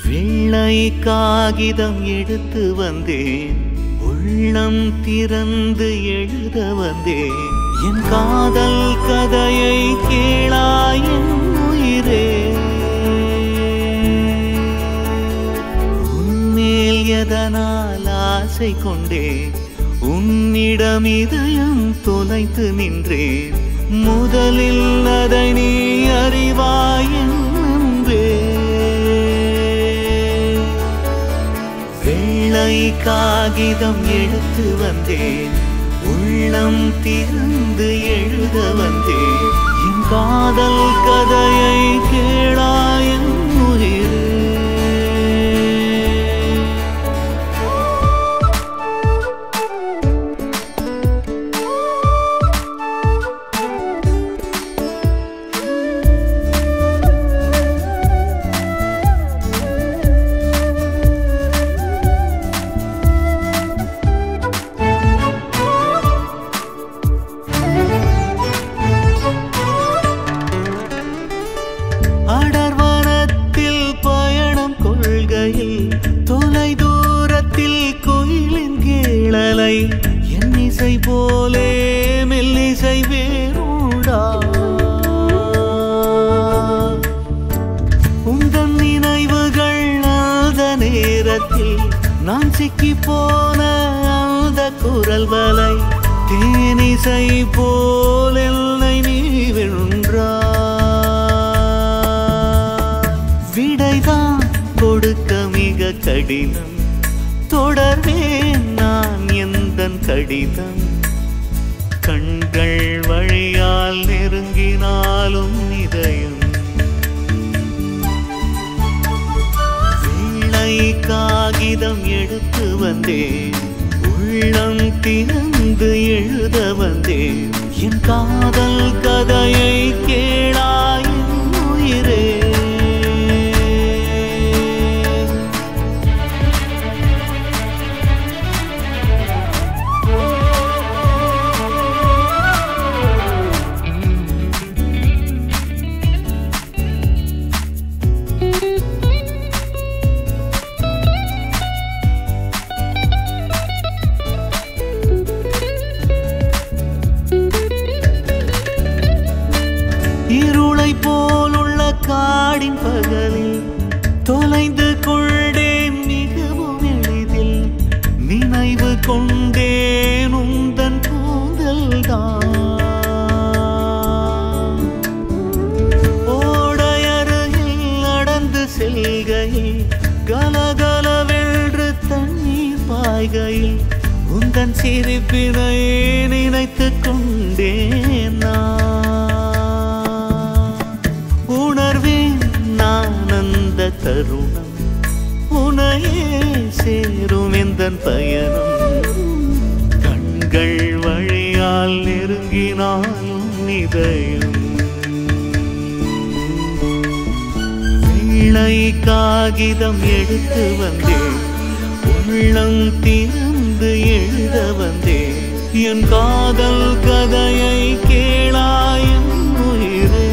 வெள்ளை காகிதம் எடுத்து வந்தேன். உள்ளம் திறந்து எழுத வந்தேன். என் காதல் கதையை கேளாயின் உயிரே. உன்மேல் எதனால் ஆசை கொண்டேன். உன்னிடம் இதயம் தொலைத்து நின்றேன். முதலில் அதை காகிதம் எடுத்து வந்தேன். உள்ளம் திறந்து எழுத வந்தேன். என் காதல் கதையை கேளாயன் இசை போலே மெல்லிசை வேறுடா உந்தன் நினைவுகள் அந்த நேரத்தில் நான் சிக்கி போன அந்த குரல் வலை தேனிசை போல் என்னை நீ வென்றா. விடைதான் கொடுக்க மிக கடினம் தொடர்வேன் கடிதம் கண்கள் வழியால் நெருங்கினாலும் இதயம். வெள்ளை காகிதம் எடுத்து வந்தேன். உள்ளம் திறந்து எழுத வந்தேன். என் காதல் கதையை நாடின் பகலில் தொலைந்து கொண்டேன் மிகவும் எளிதில் நினைவு கொண்டேன் உந்தன் கூந்தல் தான் ஓடையருகில் நடந்து செல்கையில் கலகலவென்று தண்ணீர் பாய்கையில் உந்தன் சிரிப்பினை நினைத்துக் கொண்டு இதன் பயணம். கண்கள் வழியால் நெருங்கினாலும் இதயம். வெள்ளை காகிதம் எடுத்து வந்தேன் உள்ளம் திறந்து எழுத வந்தேன் என் காதல் கதையை கேளாயும் உயிரே.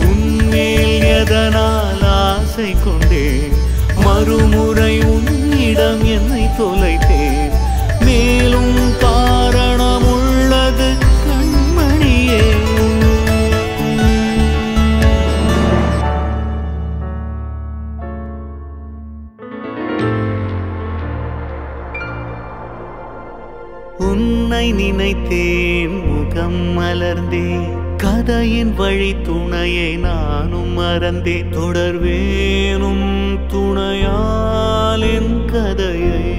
உன்மேல் எதனால் ஆசை கொண்டேன் மறுமுறை உன்னிடம் என்னை தொலைத்தேன். மேலும் காரணம் உள்ளது கண்மணியே. உன்னை நினைத்தேன் முகம் மலர்ந்தேன் கதையின் வழி துணையை நானும் மறந்தே தொடர்வேனும் துணையாலின் கதையை